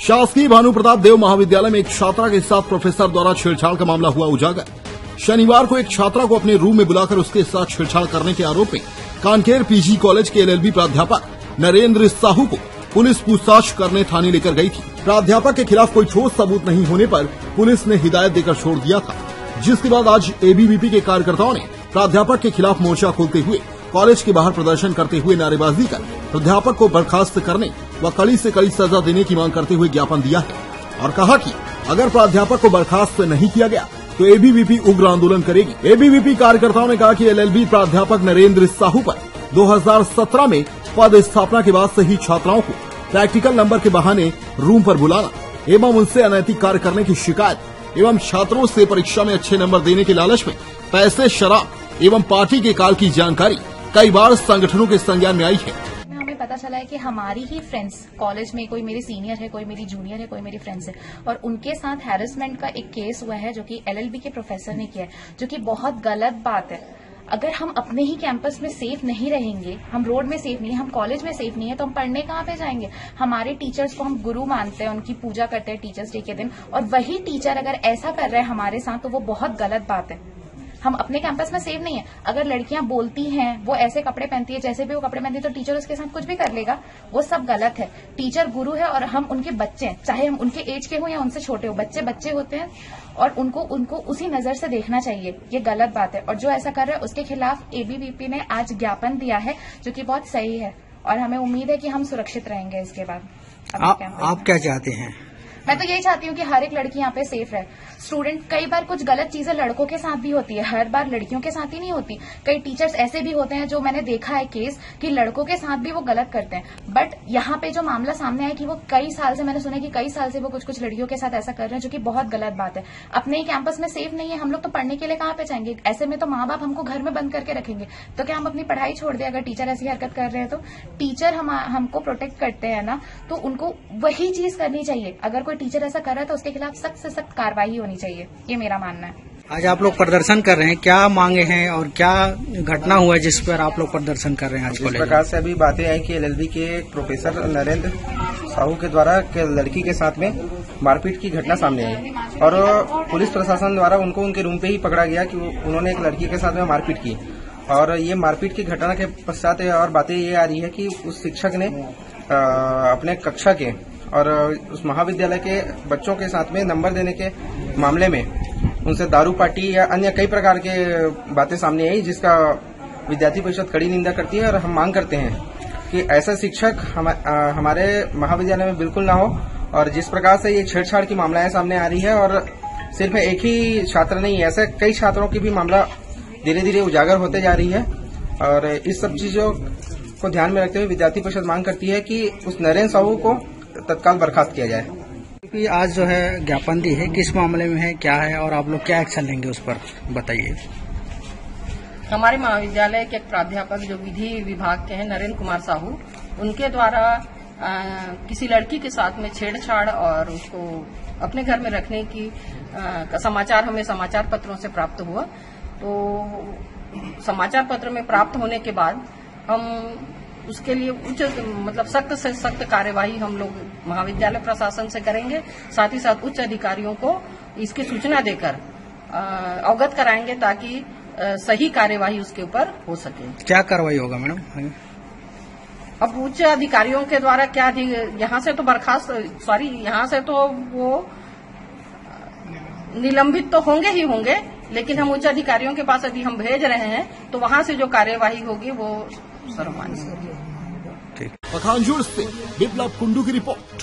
शासकीय भानु प्रताप देव महाविद्यालय में एक छात्रा के साथ प्रोफेसर द्वारा छेड़छाड़ का मामला हुआ उजागर। शनिवार को एक छात्रा को अपने रूम में बुलाकर उसके साथ छेड़छाड़ करने के आरोप में कानकेर पीजी कॉलेज के एलएलबी प्राध्यापक नरेंद्र साहू को पुलिस पूछताछ करने थाने लेकर गई थी। प्राध्यापक के खिलाफ कोई ठोस सबूत नहीं होने पर पुलिस ने हिदायत देकर छोड़ दिया था। जिसके बाद आज एबीवीपी के कार्यकर्ताओं ने प्राध्यापक के खिलाफ मोर्चा खोलते हुए कॉलेज के बाहर प्रदर्शन करते हुए नारेबाजी कर प्राध्यापक को बर्खास्त करने व कड़ी से कड़ी सजा देने की मांग करते हुए ज्ञापन दिया है और कहा कि अगर प्राध्यापक को बर्खास्त नहीं किया गया तो एबीवीपी उग्र आंदोलन करेगी। एबीवीपी कार्यकर्ताओं ने कहा कि एलएलबी प्राध्यापक नरेंद्र साहू पर 2017 में पद स्थापना के बाद से ही छात्राओं को प्रैक्टिकल नंबर के बहाने रूम पर बुलाना एवं उनसे अनैतिक कार्य करने की शिकायत एवं छात्रों से परीक्षा में अच्छे नंबर देने के लालच में पैसे, शराब एवं पार्टी के काल की जानकारी कई बार संगठनों के संज्ञान में आई है। चला है कि हमारी ही फ्रेंड्स कॉलेज में कोई मेरी सीनियर है, कोई मेरी जूनियर है, कोई मेरी फ्रेंड्स है। और उनके साथ हैरेसमेंट का एक केस हुआ है जो कि एलएलबी के प्रोफेसर ने किया है, जो कि बहुत गलत बात है। अगर हम अपने ही कैंपस में सेफ़ नहीं रहेंगे, हम रोड में सेफ़ नहीं है, हम कॉलेज में सेफ़ नहीं है तो हम पढ़ने कहाँ पे जाएँगे? हमारे टीचर्स को हम गुरु मानते हैं, उनकी पूजा करते हैं टीचर्स डे के दिन। और वही टीचर अगर ऐसा कर रहे हैं हमारे साथ तो वो बहुत गलत बात है। हम अपने कैंपस में सेफ़ नहीं है। अगर लड़कियाँ बोलती हैं वो ऐसे कपड़े पहनती है जैसे भी वो कपड़े पहनती है तो टीचर उसके साथ कुछ भी कर लेगा। वो सब गलत है। टीचर गुरु है और हम उनके बच्चे हैं। चाहे हम उनके एज के हो या उनसे छोटे हो बच्चे बच्चे होते हैं और उनको उनको उसी नज़र से देखना चाहिए। ये गलत बात है। और जो ऐसा कर रहा है उसके खिलाफ एबीवीपी ने आज ज्ञापन दिया है जो कि बहुत सही है। और हमें उम्मीद है कि हम सुरक्षित रहेंगे इसके बाद। आप। क्या चाहते हैं? मैं तो यही चाहती हूँ कि हर एक लड़की यहाँ पे सेफ़ रहे। स्टूडेंट कई बार कुछ गलत चीज़ें लड़कों के साथ भी होती है। हर बार लड़कियों के साथ ही नहीं होती। कई टीचर्स ऐसे भी होते हैं जो मैंने देखा है केस कि लड़कों के साथ भी वो गलत करते हैं। बट यहाँ पे जो मामला सामने आया कि वो कई साल से, मैंने सुना कि कई साल से वो कुछ कुछ लड़कियों के साथ ऐसा कर रहे हैं जो कि बहुत गलत बात है। अपने ही कैंपस में सेफ़ नहीं है। हम लोग तो पढ़ने के लिए कहाँ पे जाएँगे? ऐसे में तो माँ बाप हमको घर में बंद करके रखेंगे। तो क्या हम अपनी पढ़ाई छोड़ दें अगर टीचर ऐसी हरकत कर रहे हैं तो? टीचर हम, हमको प्रोटेक्ट करते हैं ना तो उनको वही चीज़ करनी चाहिए। अगर कोई टीचर ऐसा कर रहा है तो उसके खिलाफ सख्त से सख्त कार्रवाई होनी चाहिए। ये मेरा मानना है। आज आप लोग प्रदर्शन कर रहे हैं क्या मांगे हैं और क्या घटना हुआ है जिस पर आप लोग प्रदर्शन कर रहे हैं आज इस प्रकार से अभी बातें आई कि एलएलबी के प्रोफेसर नरेंद्र साहू के द्वारा के लड़की के साथ में मारपीट की घटना सामने आई। और पुलिस प्रशासन द्वारा उनको उनके रूम पे ही पकड़ा गया कि उन्होंने एक लड़की के साथ में मारपीट की। और ये मारपीट की घटना के पश्चात और बातें ये आ रही है कि उस शिक्षक ने अपने कक्षा के और उस महाविद्यालय के बच्चों के साथ में नंबर देने के मामले में उनसे दारू पार्टी या अन्य कई प्रकार के बातें सामने आई जिसका विद्यार्थी परिषद कड़ी निंदा करती है और हम मांग करते हैं कि ऐसा शिक्षक हम, हमारे महाविद्यालय में बिल्कुल ना हो और जिस प्रकार से ये छेड़छाड़ की मामलाएँ सामने आ रही है और सिर्फ़ एक ही छात्र नहीं ऐसे कई छात्रों की भी मामला धीरे धीरे उजागर होते जा रही है और इस सब चीज़ों को ध्यान में रखते हुए विद्यार्थी परिषद मांग करती है कि उस नरेंद्र साहू को तत्काल बर्खास्त किया जाए। भी आज जो है ज्ञापन दी है किस मामले में है क्या है और आप लोग क्या एक्शन लेंगे उस पर बताइए। हमारे महाविद्यालय के एक प्राध्यापक जो विधि विभाग के हैं नरेंद्र कुमार साहू उनके द्वारा अ, किसी लड़की के साथ में छेड़छाड़ और उसको अपने घर में रखने की का समाचार हमें समाचार पत्रों से प्राप्त हुआ। तो समाचार पत्र में प्राप्त होने के बाद हम उसके लिए उच्च मतलब सख्त से सख्त कार्यवाही हम लोग महाविद्यालय प्रशासन से करेंगे। साथ ही साथ उच्च अधिकारियों को इसकी सूचना देकर अवगत कराएँगे ताकि सही कार्यवाही उसके ऊपर हो सके। क्या कार्रवाई होगा मैडम? अब उच्च अधिकारियों के द्वारा क्या यहाँ से तो बर्खास्त सॉरी यहाँ से तो वो निलंबित तो होंगे ही होंगे लेकिन हम उच्च अधिकारियों के पास यदि हम भेज रहे हैं तो वहाँ से जो कार्यवाही होगी वो सर्वमान्य होगी। पखानजोड़ से विप्लव कुंडू की रिपोर्ट।